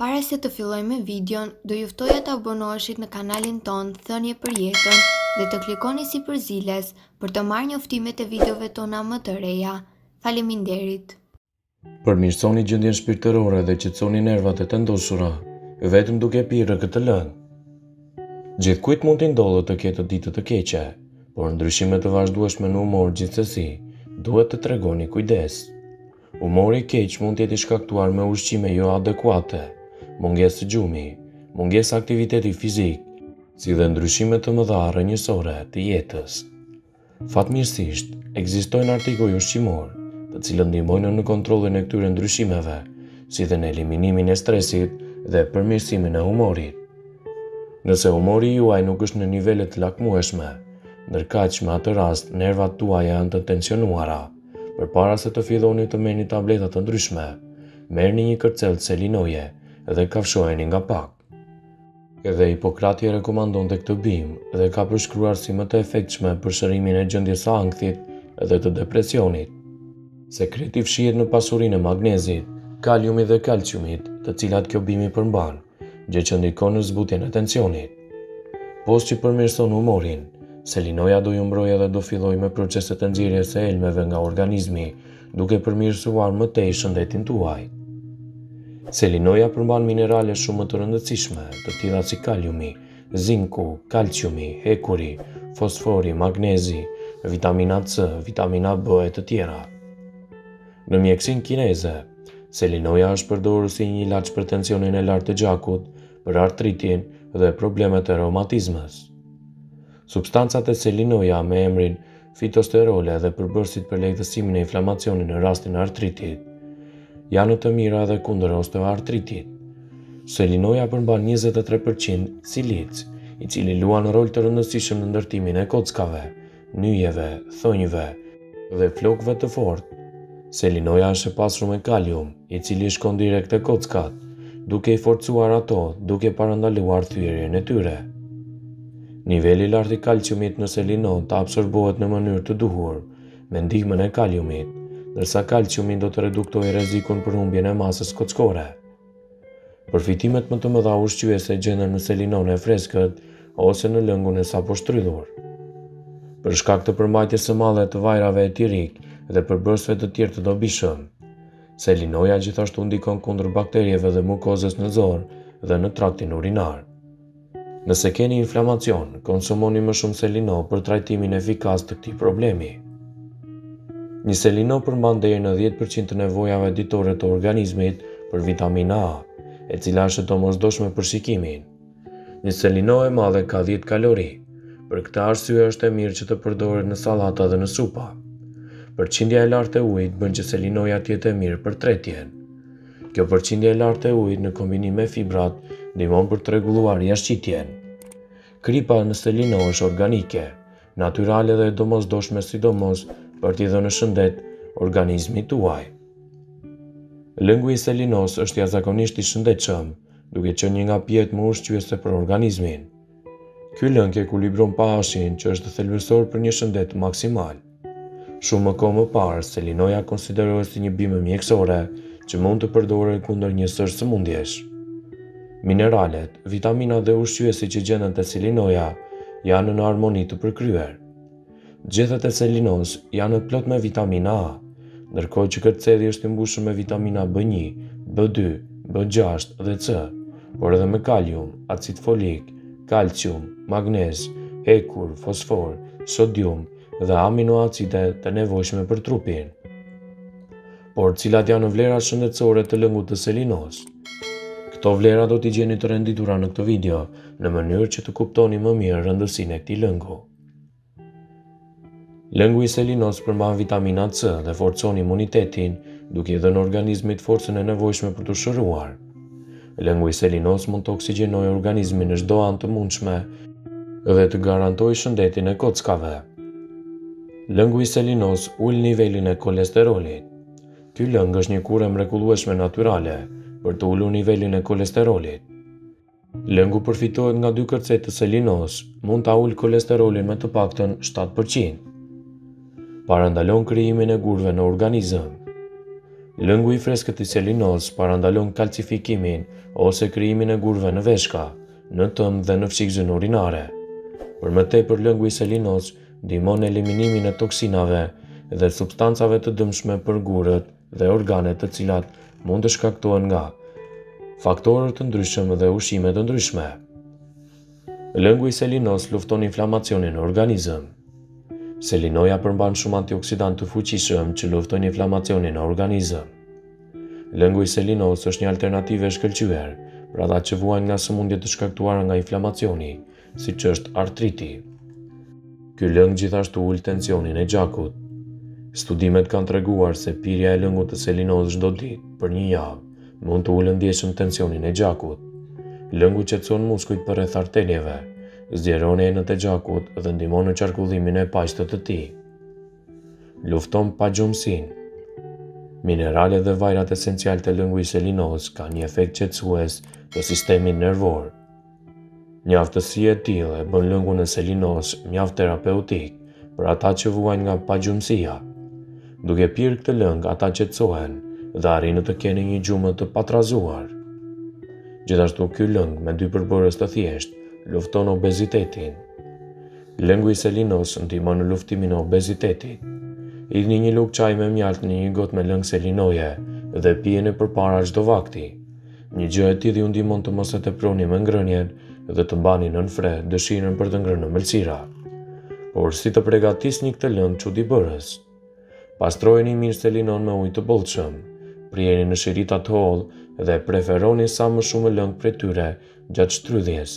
Para se të fillojmë me videon, do ju ftoja të abonoheshit në kanalin tonë Thënie për Jetën dhe të klikoni sipër ziles për të marrë njoftimet e videove tona më të reja. Faleminderit! Përmirësoni gjendjen shpirtërore dhe qetësoni nervat e tendosura vetëm duke pirë këtë lëng. Gjithkujt mund t'i ndodhë të ketë ditë të keqe, por në ndryshime të vazhdueshme në humor gjithsesi duhet të tregoni kujdes. Humori i keq mund të jetë i shkaktuar me ushqime jo adekuate, mungesë gjumi, mungesë aktiviteti fizik, si dhe ndryshime të mëdha rrënjësore të jetës. Fatmirësisht, ekzistojnë artikuj ushqimorë, të cilët ndihmojnë në kontrollin e këtyre ndryshimeve, si dhe në eliminimin e stresit dhe përmirësimin e humorit. Nëse humori juaj nuk është në nivele të lakmueshme, ndërkaq me atë rast nervat tuaja janë të tensionuara. Përpara se të filloni të merrni tableta të ndryshme, merrni një kërcell selinoje dhe kafshojeni nga pak. Edhe Hipokrati e rekomandonte këtë bimë dhe ka përshkruar si më të efektshme për shërimin e gjendjes së ankthit dhe të depresionit. Sekreti fshihet në pasurinë e magnezit, kaliumit dhe kalciumit, të cilat kjo bimë i përmban, gjë që ndikon në zbutjen e tensionit. Pos që përmirëson humorin, selinoja do ju mbrojë dhe do fillojë me proceset e nxjerrjes së helmeve nga organizmi, duke përmirësuar më tej shëndetin tuaj. Selinoja përmban minerale shumë më të rëndësishme, të tilla si kaliumi, zinku, kalciumi, hekuri, fosfori, magnezi, vitamina C, vitamina B e të tjera. Në mjekësinë kineze, selinoja është përdorur si një ilaç për tensionin e lartë të gjakut, për artritin dhe problemet e reumatizmës. Substancat e selinoja me emrin Fitosterole dhe përbërësit për lehtësimin e inflamacionit në rastin e artritit janë të mira edhe kundër osteoartritit. Selinoja përmban 23% silic, i cili luan rol të rëndësishëm në ndërtimin e kockave, nyjeve, thonjve dhe flokëve të fortë. Selinoja është e pasur me kalium, i cili shkon direkt te kockat, duke i forcuar ato, duke parandaluar thyerjen e tyre. Niveli i lartë i kalciumit në selino të absorbohet në mënyrë të duhur me ndihmën e kaliumit, ndërsa kalciumi do të reduktojë rrezikun për humbjen e masës kockore. Përfitimet më të mëdha ushqyese gjenden në selinon e freskët ose në lëngun e saposhtrydhur. Për shkak të përmbajtjes së madhe të vajrave eterikë dhe përbërësve të tjerë të dobishëm, selinoja gjithashtu ndikon kundër bakterieve dhe mukozës në zorrë dhe në traktin urinar. Nëse keni inflamacion, konsumoni më shumë selino për trajtimin efikas të këtij problemi. Një selino përmban deri në dhjetë për qind të nevojave ditore të organizmit për vitaminë A, e cila është e domosdoshme për shikimin. Një selino e madhe ka dhjetë kalori, për këtë arsye është e mirë që të përdoret në sallata dhe në supa. Përqindja e lartë e ujit bën që selinoja të jetë e mirë për tretjen. Kjo përqindje e lartë e ujit në kombinim me fibrat ndihmon për të rregulluar jashtëqitjen. Kripa në selino është organike, natyrale dhe e domosdoshme sidomos për t'i dhënë shëndet organizmit tuaj. Lëngu i selinos është jashtëzakonisht i shëndetshëm, duke qenë një nga pijet më ushqyese për organizmin. Ky lëng ekuilibron pH-in që është thelbësor për një shëndet maksimal. Shumë më kohë më parë, selinoja konsiderohet si një bimë mjekësore që mund të përdoret kundër një sërë sëmundjesh. Mineralet, vitaminat dhe ushqyesit që gjenden te selinoja janë në harmoni të përkryer. Gjethet e selinos janë plot me vitamina A, ndërkohë që kërcelli është i mbushur me vitamina B1, B2, B6 dhe C, por edhe me kalium, acid folik, kalcium, magnez, hekur, fosfor, sodium dhe aminoacide të nevojshme për trupin. Por cilat janë vlerat shëndetësore të lëngut të selinos? Këto vlera do t'i gjeni të renditura në këtë video, në mënyrë që të kuptoni më mirë rëndësinë e këtij lëngu. Lëngu i selinos përmban vitamina C dhe forcon imunitetin, duke i dhënë organizmit forcën e nevojshme për t'u shëruar. Lëngu i selinos mund të oksigjenojë organizmin në çdo anë të mundshme dhe të garantojë shëndetin e kockave. Lëngu i selinos ul nivelin e kolesterolit. Ky lëng është një kurë e mrekullueshme natyrale për të ulur nivelin e kolesterolit. Lëngu përfitohet nga dy kërcej të selinos, mund ta ul kolesterolin me të paktën 7%. Parandalon krijimin e gurëve në organizëm. Lëngu i freskët i selinos parandalon kalcifikimin ose krijimin e gurëve në veshka, në tëmth dhe në fshikëzën urinare. Për më tepër lëngu i selinos ndihmon eliminimin e toksinave dhe substancave të dëmshme për gurët dhe organet të cilat mund të shkaktohen nga faktorë të ndryshëm dhe ushqime të ndryshme. Lëngu i selinos lufton inflamacionin në organizëm. Selinoja përmban shumë antioksidantë të fuqishëm që luftojnë inflamacionin në organizëm. Lëngu i selinos është një alternativë e shkëlqyer për ata që vuajnë nga sëmundje të shkaktuara nga inflamacioni, siç është artriti. Ky lëng gjithashtu ul tensionin e gjakut. Studimet kanë treguar se pirja e lëngut të selinos çdo ditë për një javë mund të ulë ndjeshëm tensionin e gjakut. Lëngu qetëson muskujt përreth arterieve, zgjeron enët e gjakut dhe ndihmon në qarkullimin e paqtë të tij. Lufton pagjumësinë. Mineralet dhe vajrat esenciale te lëngu i selinos kanë një efekt qetësues te sistemi nervor. Një aftësi e tillë e bën lëngun e selinos mjaft terapeutik për ata që vuajnë nga pagjumësia. Duke pirë këtë lëng, ata qetësohen dhe arrinë të kenë një gjumë të patrazuar. Gjithashtu ky lëng me dy përbërës të thjeshtë lufton obezitetin. Lëngu i selinos ndihmon në luftimin e obezitetit. Hidhni një lugë çaji me mjaltë në një gotë me lëng selinoje dhe pijeni përpara çdo vakti. Një gjë e tillë ju ndihmon të mos e teproni me ngrënien dhe të mbani nën fre dëshirën për të ngrënë ëmbëlsira. Por si të pregatisni këtë lëng çudibërës? Pastrojeni mirë selinon me ujë të bollshëm, prijeni në shirita të hollë dhe preferoni sa më shumë lëngë prej tyre gjatë shtrydhjes.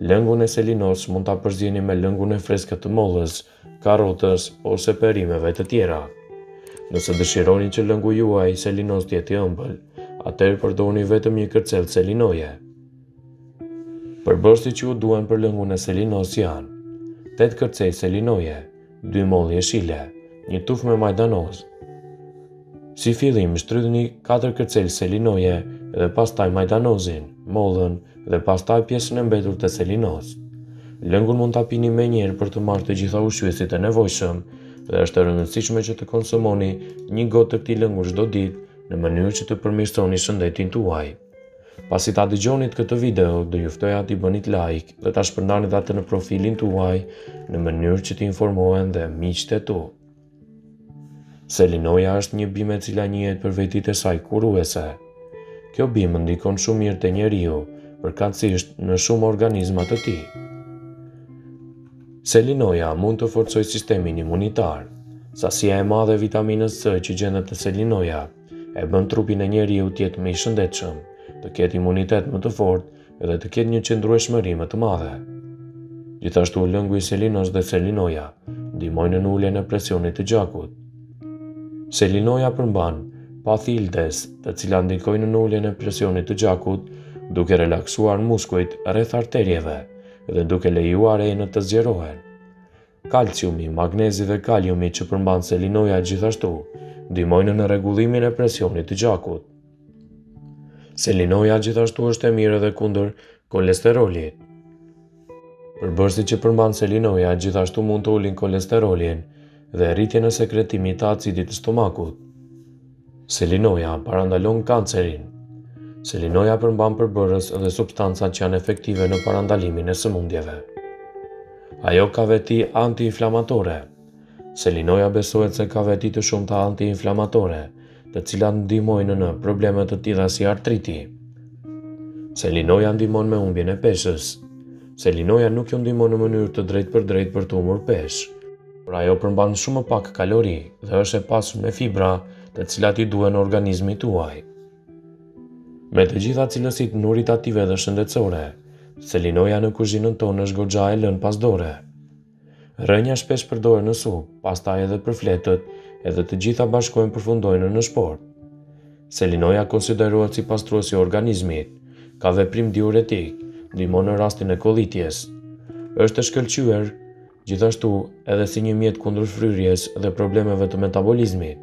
Lëngun e selinos mund ta përzieni me lëngun e freskët të mollës karotës ose perimeve të tjera. Nëse dëshironi që lëngu juaj i selinos të jetë i ëmbël, atëherë përdorni vetëm një kërcell selinoje. Përbërësit që ju duhen për lëngun e selinos janë 8 kërcej selinoje, 2 mollë jeshile, një tufë me majdanoz, Si fillim shtrydhni 4 kërcej selinoje dhe pastaj majdanozin, mollën dhe pastaj pjesën e mbetur të selinos. Lëngun mund ta pini menjëherë për të marrë të gjitha ushqyesit e nevojshëm dhe është e rëndësishme që të konsumoni një gotë të këtij lëngu çdo ditë në mënyrë që të përmirësoni shëndetin tuaj. Pasi ta dëgjonit këtë video, do ju ftoja t'i bënit like dhe ta shpërndanit atë në profilin tuaj në mënyrë që të informohen dhe miqtë e tu. Selinoja është një bimë e cila njihet për vetitë e saj kuruese. Kjo bimë ndikon shumë mirë te njeriu, përkatësisht në shumë organizma të tij. Selinoja mund të forcojë sistemin imunitar. Sasia e madhe e vitaminës C që gjendet te selinoja e bën trupin e njeriut të jetë më i shëndetshëm, të ketë imunitet më të fortë dhe të ketë një qëndrueshmëri më të madhe. Gjithashtu lëngu i selinos dhe selinoja ndihmojnë në uljen e presionit të gjakut. Selinoja përmban pathildes, të cilat ndikojnë në uljen e presionit të gjakut, duke relaksuar muskujt rreth arterieve dhe duke lejuar enët të zgjerohen. Kalciumi, magnezi dhe kaliumi që përmban selinoja gjithashtu ndihmojnë në rregullimin e presionit të gjakut. Selinoja gjithashtu është e mirë dhe kundër kolesterolit. Përbërësit që përmban selinoja gjithashtu mund të ulin kolesterolin dhe rritjen e sekretimit të acidit të stomakut. Selinoja parandalon kancerin. Selinoja përmban përbërës dhe substanca që janë efektive në parandalimin e sëmundjeve. Ajo ka veti antiinflamatore. Selinoja besohet se ka veti të shumta antiinflamatore, të cilat ndihmojnë në probleme të tilla si artriti. Selinoja ndihmon me humbjen e peshës. Selinoja nuk ju ndihmon në mënyrë të drejtpërdrejt për të humbur peshë. por ajo përmban shumë pak kalori dhe është e pasur me fibra të cilat i duhen organizmit tuaj. Me të gjitha cilësitë nuritative dhe shëndetësore, selinoja në kuzhinën tonë është goxha e lënë pas dore. Rrënja shpesh përdoret në supë, pastaj edhe për fletët, edhe të gjitha bashkojnë përfundojnë në shportë. Selinoja konsiderohet si pastrues i organizmit, ka veprim diuretik, ndihmon në rastin e kolitjes. Është e shkëlqyer gjithashtu edhe si një mjet kundër fryrjes dhe problemeve të metabolizmit.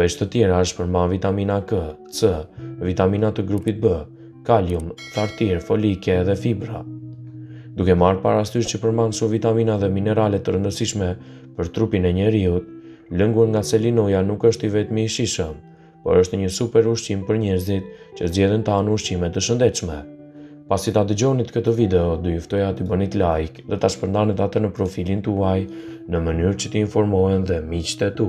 Veç të tjera përmban vitamina K, C, vitamina të grupit B, kalium, thartirë folike dhe fibra. Duke marrë parasysh që përmban shumë vitamina dhe minerale të rëndësishme për trupin e njeriut, lëngu nga selinoja nuk është i vetmi i shijshëm, por është një super ushqim për njerëzit që zgjedhin të hanë ushqime të shëndetshme. Pasi ta dëgjonit këtë video, do ju ftoja të bënit like dhe ta shpërndanit atë në profilin tuaj në mënyrë që të informohen dhe miqtë e tu.